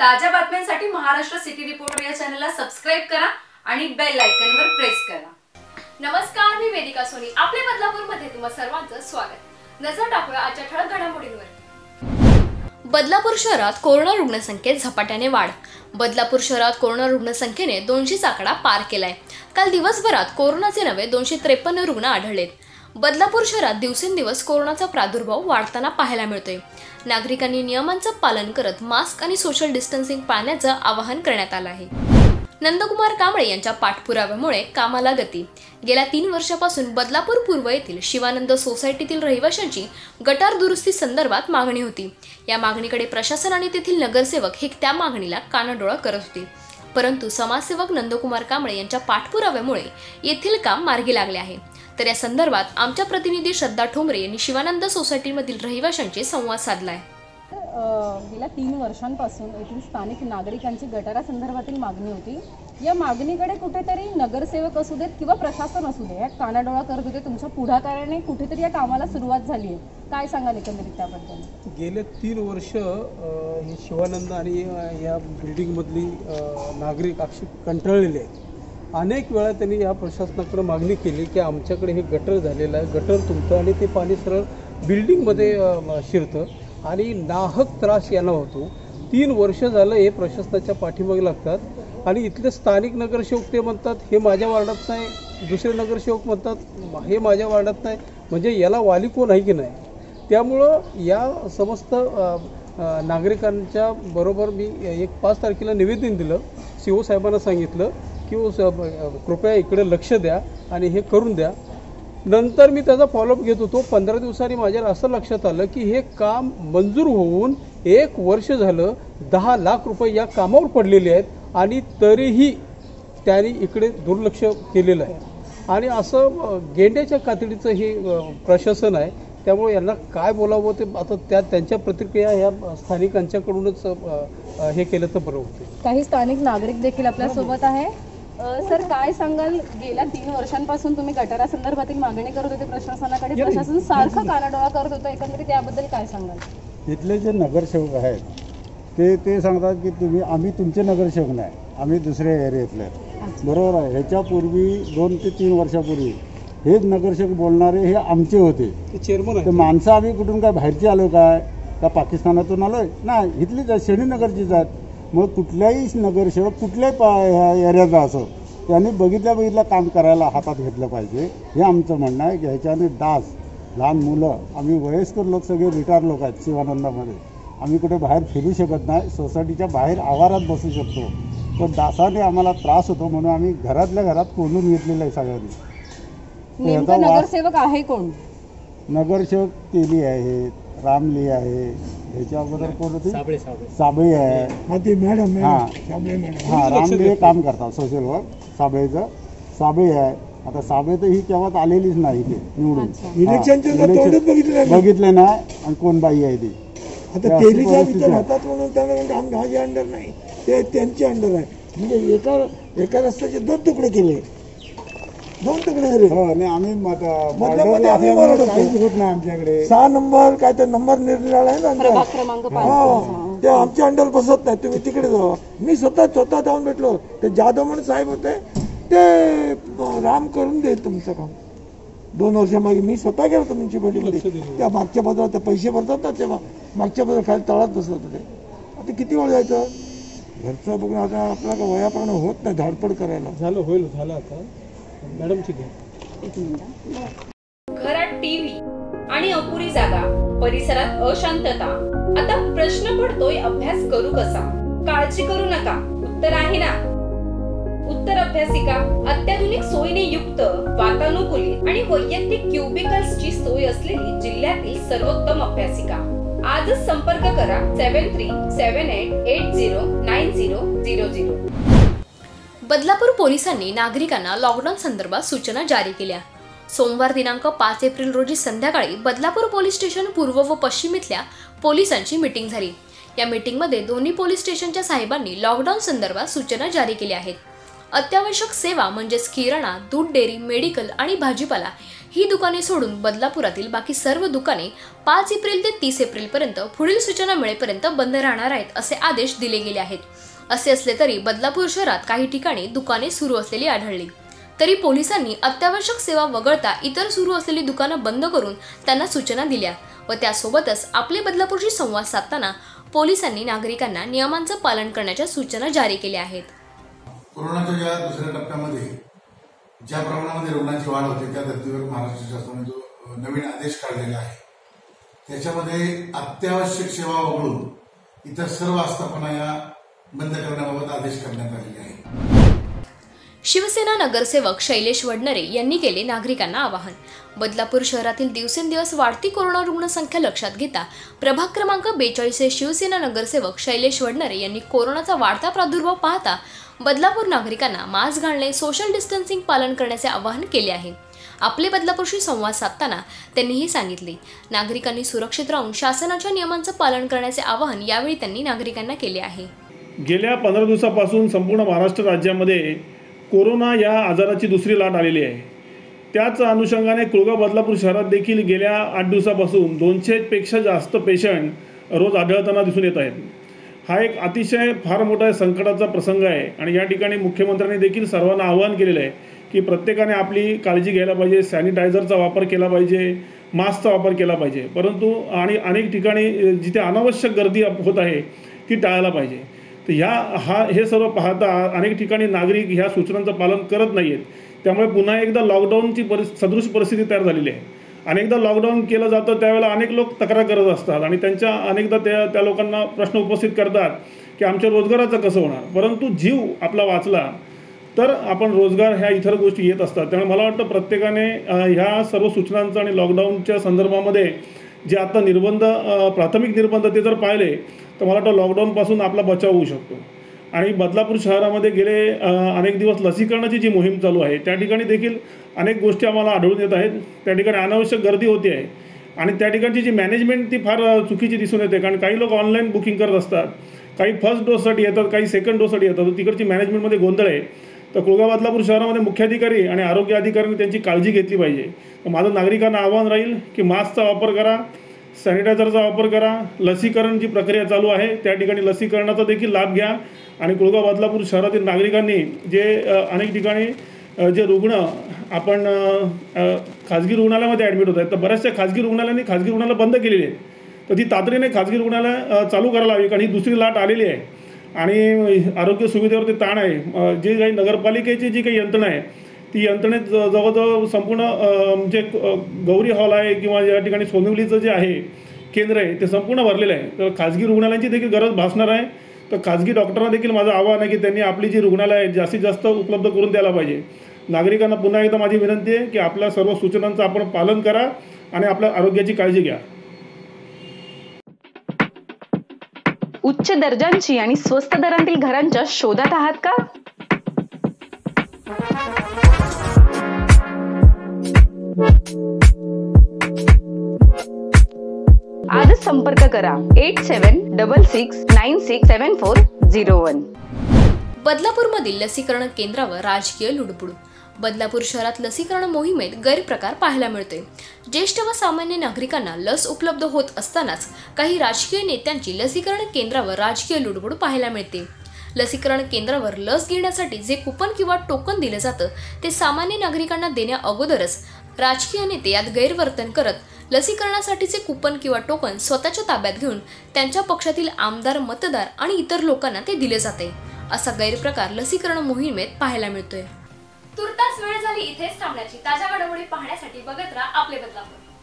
ताज्या बातम्यांसाठी Maharashtra city reporter या चॅनलला सबस्क्राईब करा आणि बेल आयकनवर प्रेस करा. नमस्कार मी वेदिका सोनी. आपल्या बदलापूरमध्ये तुम्हा सर्वांचं स्वागत. नजर टाकूया आजच्या ठळक घडामोडींवर. बदलापूर शहरात कोरोना रुग्णसंख्येत झपाट्याने वाढ. बदलापूर शहरात कोरोना रुग्णसंख्येने दोनशेचा आकडा पार केलाय. काल दिवसभरात कोरोनाचे नवे दोनशे त्रेपन्न रुग्ण आढळलेत. बदलापूर शहरात दिवसेंदिवस कोरोनाचा प्रादुर्भाव वाढताना पाहायला मिळतोय. नागरिकांनी नियमांचं पालन करत मास्क आणि सोशल डिस्टन्सिंग पाळण्याचं आवाहन करण्यात आलं आहे. नंदकुमार कांबळे यांच्या पाठपुराव्यामुळे कामाला गती. गेल्या तीन वर्षापासून बदलापूर पूर्व येथील शिवानंद सोसायटीतील रहिवाशांची गटार दुरुस्ती संदर्भात मागणी होती. या मागणीकडे प्रशासन आणि तेथील नगरसेवक हे त्या मागणीला कानाडोळा करत होते. परंतु समाजसेवक नंदकुमार कांबळे यांच्या पाठपुराव्यामुळे येथील काम मार्गी लागले आहे. तर या संदर्भात आमच्या प्रतिनिधी श्रद्धा ठोंबरे यांनी शिवानंद सोसायटीमधील रहिवाशांशी संवाद साधलाय. अ, गेल्या तीन वर्षांपासून येथील स्थानिक नागरिकांची गटारासंदर्भातील मागणी होती. या मागणीकडे कुठेतरी नगरसेवक असू देत किंवा प्रशासन असू दे या कानाडोळा करत होते तुमच्या पुढाकाराने कुठेतरी या कामाला सुरुवात झाली आहे. काय सांगाल एकंदरीत त्याबद्दल? गेले तीन वर्ष हे शिवानंद आणि या बिल्डिंगमधली नागरिक अक्षी कंटाळलेले आहेत. अनेक वेळा त्यांनी या प्रशासनाकडे मागणी केली की आमच्याकडे हे गटर झालेलं आहे. गटर तुमचं आणि ते पाणी सरळ बिल्डिंगमध्ये शिरतं. आणि नाहक त्रास यांना होतो. तीन वर्ष झालं हे प्रशासनाच्या पाठीमागे लागतात. आणि इथले स्थानिक नगरसेवक ते म्हणतात हे माझ्या वार्डात नाही. दुसरे नगरसेवक म्हणतात हे माझ्या वार्डात नाही. म्हणजे याला वाली कोण आहे की नाही? त्यामुळं या समस्त नागरिकांच्या बरोबर मी एक पाच तारखेला निवेदन दिलं. सी ओ साहेबांना सांगितलं. की कृपया इकडे लक्ष द्या आणि हे करून द्या. नंतर मी त्याचा फॉलोअप घेत होतो. पंधरा दिवसांनी माझ्या असं लक्षात आलं की हे काम मंजूर होऊन एक वर्ष झालं दहा लाख रुपये या कामावर पडलेले आहेत आणि तरीही त्यांनी इकडे दुर्लक्ष केलेलं आहे. आणि असं गेंड्याच्या कातडीचं हे प्रशासन आहे. त्यामुळे यांना काय बोलावं ते आता त्या त्यांच्या प्रतिक्रिया ह्या स्थानिकांच्याकडूनच हे केलं तर बरं होतं. काही स्थानिक नागरिक देखील आपल्यासोबत आहे सर काय सांगाल? गेल्या तीन वर्षांपासून तुम्ही गटारासंदर्भातील मागणी करत होते प्रशासनाकडे. प्रशासन सारखं कानाडोळा करत होतं एकंदरीत याबद्दल काय सांगाल? इथले जे नगरसेवक आहेत ते ते सांगतात की तुम्ही आम्ही तुमचे नगरसेवक नाही आम्ही दुसऱ्या एरियातले आहेत. बरोबर आहे. ह्याच्यापूर्वी दोन ते तीन वर्षापूर्वी हेच नगरसेवक बोलणारे हे आमचे होते. ते चेअरमन ते आहे माणसं आम्ही कुठून काय बाहेरची आलो काय? का पाकिस्तानातून आलोय? नाही इथलीच आहेत शनीनगरचीच आहेत मग कुठल्याही नगरसेवक कुठल्याही पा ह्या एरियाचा असो त्यांनी बघितल्या बघितल्या काम करायला हातात घेतलं पाहिजे. हे आमचं म्हणणं आहे की ह्याच्याने डास लहान मुलं आम्ही वयस्कर लोक सगळे रिटायर लोक आहेत शिवानंदामध्ये. आम्ही कुठे बाहेर फिरू शकत नाही सोसायटीच्या बाहेर आवारात बसू शकतो. तर डासाने आम्हाला त्रास होतो म्हणून आम्ही घरातल्या घरात कोंडून घेतलेलं आहे सगळ्यांनी. नगरसेवक आहे कोण? नगरसेवक तेली आहेत रामली आहे ह्याच्या अगोदर कोण होती? साबळे आहे. मॅडम हा. हा रामली काम करतात सोशल वर्क साबळेचं. साबळे आहे. आता साबळे तर ही केव्हाच आलेलीच नाही इथे निवडून. हा, इलेक्शनचं बघितलं नाही. नाही. आणि कोण बाई आहे ती? आता ते तेलीचा विचार. हातात म्हणून त्यांना म्हणजे अंडर नाही. ते त्यांचे अंडर आहे. म्हणजे एका एका रस्त्याचे दोन तुकडे केले. दोन तुकडे झाले हो आणि आम्ही मत- मध्ये border आम्ही असल्यामुळे ओरडतो. काहीच होत. नाही आमच्याकडे. सहा नंबर काय तर नंबर निर्णय आहे ना प्रभाग हा. पाच. ते आमच्या अंडर बसत नाही. तुम्ही तिकडे जावा. मी स्वतः स्वतः जाऊन भेटलो. ते जाधव म्हणून साहेब होते. ते राम करून दे तुमचं काम. दोन वर्षामागे मी स्वतः गेलो होतो म्युन्सिपाल्टीमध्ये त्या मागच्या बाजूला ते पैसे भरतात ना तेव्हा. मागच्या बाजूला खाली तळात बसत होते आता किती वेळ जायचं? घरचं बघून आता आपल्याला वयाप्रमाणे होत नाही धाडपड करायला. झालं होईल झालं आता. मॅडम ठीक आहे. घरात टीव्ही आणि अपुरी जागा परिसरात अशांतता. आता प्रश्न पडतोय अभ्यास करू कसा? काळजी करू नका. उत्तर आहे ना? उत्तर अभ्यासिका अत्याधुनिक सोयीने युक्त वातानुकूलित आणि वैयक्तिक क्युबिकल्स ची सोय असलेली जिल्ह्यातील सर्वोत्तम अभ्यासिका. आजच संपर्क करा seven three seven eight eight zero nine zero zero zero Badlapur पोलिसांनी नागरिकांना लॉकडाऊन संदर्भात सूचना जारी केल्या. सोमवार दिनांक पाच एप्रिल रोजी संध्याकाळी बदलापूर पोलीस स्टेशन पूर्व व पश्चिम इथल्या पोलिसांची मीटिंग झाली. या मीटिंगमध्ये दोन्ही पोलीस स्टेशनच्या साहेबांनी लॉकडाऊन संदर्भात सूचना जारी केल्या आहेत. अत्यावश्यक सेवा म्हणजेच किराणा दूध डेअरी मेडिकल आणि भाजीपाला ही दुकाने सोडून बदलापुरातील बाकी सर्व दुकाने पाच एप्रिल ते तीस एप्रिलपर्यंत पुढील सूचना मिळेपर्यंत बंद राहणार आहेत असे आदेश दिले गेले आहेत. असे असले तरी बदलापूर शहरात काही ठिकाणी दुकाने सुरू असलेली आढळली. तरी पोलिसांनी अत्यावश्यक सेवा वगळता इतर सुरू असलेली दुकानं बंद करून त्यांना सूचना दिल्या व त्यासोबतच आपले बदलापूरशी संवाद साधताना पोलिसांनी नागरिकांना नियमांचं पालन करण्याच्या सूचना जारी केल्या आहेत. कोरोनाच्या या दुसऱ्या टप्प्यामध्ये ज्या प्रमाणामध्ये रुग्णांची वाढ होते त्या धर्तीवर महाराष्ट्र शासनाने जो नवीन आदेश काढलेला आहे त्याच्यामध्ये अत्यावश्यक सेवा वगळून इतर सर्व आस्थापना या बंद करण्याबाबत आदेश करण्यात आलेले आहे शिवसेना नगरसेवक शैलेश वडनरे यांनी केले नागरिकांना आवाहन. बदलापूर शहरातील दिवसेंदिवस वाढती कोरोना रुग्णसंख्या लक्षात घेता प्रभाग क्रमांक बेचाळीसचे शिवसेना नगरसेवक शैलेश वडनरे यांनी कोरोनाचा वाढता प्रादुर्भाव पाहता बदलापूर नागरिकांना मास्क घालणे सोशल डिस्टन्सिंग पालन करण्याचे आवाहन केले आहे. आपले बदलापूरशी संवाद साधताना त्यांनी हे सांगितले नागरिकांनी सुरक्षित राहून शासनाच्या नियमांचं पालन करण्याचे आवाहन यावेळी त्यांनी नागरिकांना केले आहे. गेल्या पंधरा दिवसापासून संपूर्ण महाराष्ट्र राज्यामध्ये कोरोना या आजाराची दुसरी लाट आलेली आहे. त्याच अनुषंगाने कुळगाव बदलापूर शहरात देखील गेल्या आठ दिवसापासून दोनशेपेक्षा जास्त पेशंट रोज आढळताना दिसून येत आहेत. हा एक अतिशय फार मोठा संकटाचा प्रसंग आहे आणि या ठिकाणी मुख्यमंत्र्यांनी देखील सर्वांना आवाहन केलेलं आहे की प्रत्येकाने आपली काळजी घ्यायला पाहिजे सॅनिटायझरचा वापर केला पाहिजे मास्कचा वापर केला पाहिजे. परंतु आणि अनेक ठिकाणी जिथे अनावश्यक गर्दी होत आहे ती टाळायला पाहिजे. तर ह्या हा हे सर्व पाहता अनेक ठिकाणी नागरिक ह्या सूचनांचं पालन करत नाही आहेत त्यामुळे पुन्हा एकदा लॉकडाऊनची परि सदृश परिस्थिती तयार झालेली आहे. अनेकदा लॉकडाऊन केलं जातं त्यावेळेला अनेक लोक तक्रार करत असतात आणि त्यांच्या अनेकदा त्या त्या लोकांना प्रश्न उपस्थित करतात की आमच्या रोजगाराचं कसं होणार? परंतु जीव आपला वाचला तर आपण रोजगार ह्या इतर गोष्टी येत असतात. त्यामुळे मला वाटतं प्रत्येकाने ह्या सर्व सूचनांचं आणि लॉकडाऊनच्या संदर्भामध्ये जे आता निर्बंध प्राथमिक निर्बंध ते जर पाहिले तर मला वाटतं लॉकडाऊनपासून आपला बचाव होऊ शकतो. आणि बदलापूर शहरामध्ये गेले अनेक दिवस लसीकरणाची जी मोहीम चालू आहे त्या ठिकाणी देखील अनेक गोष्टी आम्हाला आढळून येत आहेत. त्या ठिकाणी अनावश्यक गर्दी होती आहे. आणि त्या ठिकाणची जी मॅनेजमेंट ती फार चुकीची दिसून येते कारण काही लोक ऑनलाईन बुकिंग करत असतात. काही फर्स्ट डोससाठी येतात काही सेकंड डोससाठी येतात. तिकडची मॅनेजमेंटमध्ये गोंधळ आहे. तर कुळगाव बदलापूर शहरामध्ये मुख्याधिकारी आणि आरोग्य अधिकाऱ्यांनी त्यांची काळजी घेतली पाहिजे. तर माझं नागरिकांना आव्हान राहील की मास्कचा वापर करा सॅनिटायझरचा वापर करा लसीकरण जी प्रक्रिया चालू आहे त्या ठिकाणी लसीकरणाचा देखील लाभ घ्या. आणि कुळगाव बदलापूर शहरातील नागरिकांनी जे अनेक ठिकाणी जे रुग्ण आपण खाजगी रुग्णालयामध्ये ॲडमिट होत आहेत. तर बऱ्याचशा खाजगी रुग्णालयांनी खाजगी रुग्णालय बंद केलेली आहेत. तर ती तातडीने खाजगी रुग्णालय चालू करायला हवी कारण ही दुसरी लाट आलेली आहे. आणि आरोग्य सुविधेवरती ताण आहे. जे काही नगरपालिकेची जी काही यंत्रणा आहे ती यंत्रणेत जवळजवळ संपूर्ण म्हणजे गौरी हॉल आहे किंवा या ठिकाणी सोनिवलीचं जे आहे केंद्र आहे ते संपूर्ण भरलेलं आहे. तर खाजगी रुग्णालयांची देखील गरज भासणार आहे. तर खाजगी डॉक्टरांना देखील माझं आव्हान आहे की त्यांनी आपली जी रुग्णालय आहेत जास्तीत जास्त उपलब्ध करून द्यायला पाहिजे. नागरिकांना पुन्हा एकदा माझी विनंती आहे की आपल्या सर्व सूचनांचं आपण पालन करा आणि आपल्या आरोग्याची काळजी घ्या. उच्च दर्जांची आणि स्वस्त दरांतील घरांच्या शोधात आहात का? आजच संपर्क करा. Eight seven double six nine six seven four zero one बदलापूरमधील लसीकरण केंद्रावर राजकीय लुडबुड बदलापूर शहरात लसीकरण मोहिमेत गैरप्रकार पाहायला मिळते ज्येष्ठ व सामान्य नागरिकांना लस उपलब्ध होत असतानाच काही राजकीय नेत्यांची लसीकरण केंद्रावर राजकीय लुडबुड पाहायला मिळते. लसीकरण केंद्रावर लस घेण्यासाठी जे कुपन किंवा टोकन दिलं जातं ते सामान्य नागरिकांना देण्या अगोदरच राजकीय नेते यात गैरवर्तन करत लसीकरणासाठीचे कुपन किंवा टोकन स्वतःच्या ताब्यात घेऊन त्यांच्या पक्षातील आमदार मतदार आणि इतर लोकांना ते दिले जाते. असा गैरप्रकार लसीकरण मोहिमेत पाहायला मिळतोय. तुर्तास वेळ झाली इथेच थांबण्याची. ताज्या घडामोडी पाहण्यासाठी बघत राहा आपले बदलापूर.